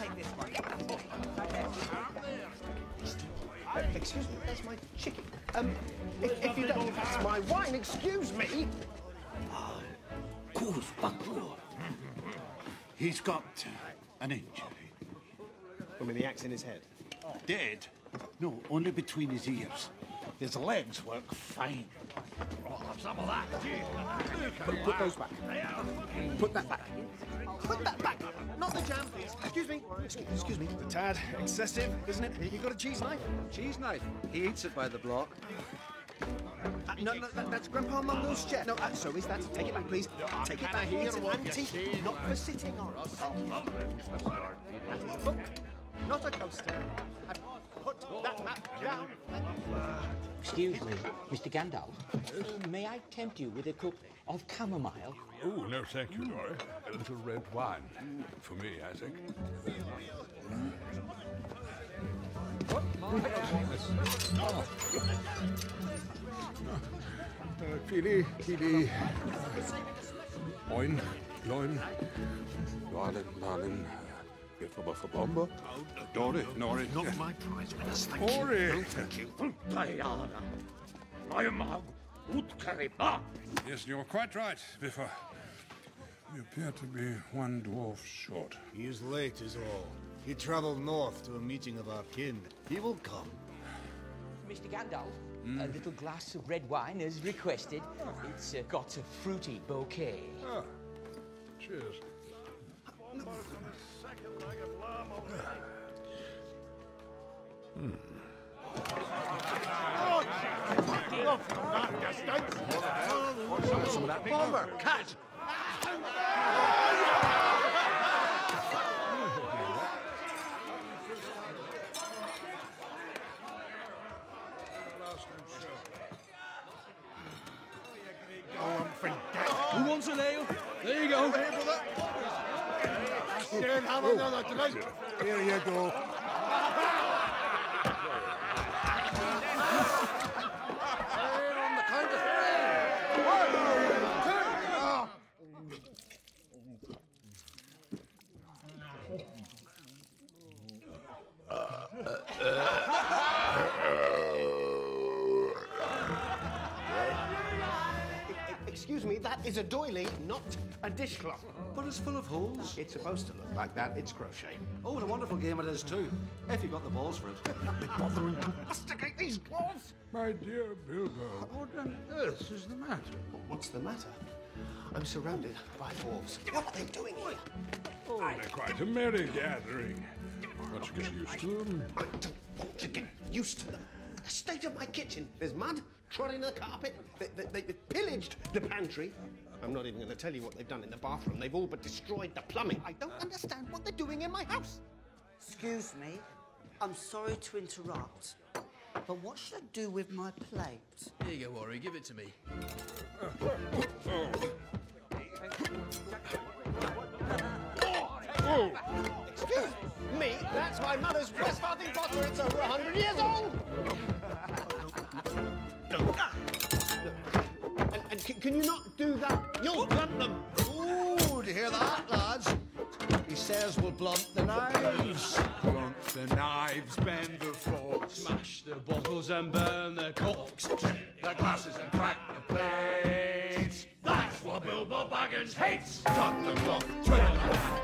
take this one. Uh, excuse me, that's my chicken. Um, if, if you don't, that's my wine. Excuse me. He's got an injury. I mean, the axe in his head. Dead? No, only between his ears. His legs work fine. Put those back. Put that back. Put that back. Not the jam, please. Excuse me. Excuse, me. The tad excessive, isn't it? You got a cheese knife? Cheese knife. He eats it by the block. Uh, no, no, that, that's Grandpa Mungo's chair. No, uh, so is that. Take it back, please. Take it back. It's an antique, not for sitting on. That's a book, not a coaster. Put that map down. Excuse me, Mr. Gandalf. May I tempt you with a cup of chamomile? Oh, no, thank you, Dori. A little red wine. For me, I think. Kili, Kili. Moin, Loin. Loin, Loin. Get for for Bombur. Dori, Nori. Not my prize winners, thank Dori. Yes, you're quite right, Biffa. You appear to be one dwarf short. He is late, is all. He traveled north to a meeting of our kin. He will come. Mr. Gandalf, a little glass of red wine is requested. It's uh, got a fruity bouquet. Ah, cheers. Bombur. Cat. Who wants an ale? There you go. Sten, han har något rätt. Here you go. That is a doily, not a dishcloth. But it's full of holes. It's supposed to look like that. It's crochet. Oh, what a wonderful game it is, too. If you've got the balls for it. be Bothering to masticate these cloths. My dear Bilbo, what on earth is the matter? What's the matter? I'm surrounded by dwarves. What are they doing here? Oh, they're quite a merry gathering. But you get used to them. I don't want to get used to them. The state of my kitchen. There's mud, trotting the carpet. They, they, they pillaged the pantry. I'm not even going to tell you what they've done in the bathroom. They've all but destroyed the plumbing. I don't understand what they're doing in my house. Excuse me, I'm sorry to interrupt, but what should I do with my plate? Here you go, Ori. Give it to me. Excuse me, that's my mother's Westfarthing potter. It's over a hundred years old. Can, you not do that? You'll blunt them. Ooh, do you hear that, lads? He says we'll blunt the knives. Blunt the knives, bend the forks, smash the bottles and burn the corks, trip the glasses and crack the plates. That's what Bilbo Baggins hates. Cut the cloth, twiddle the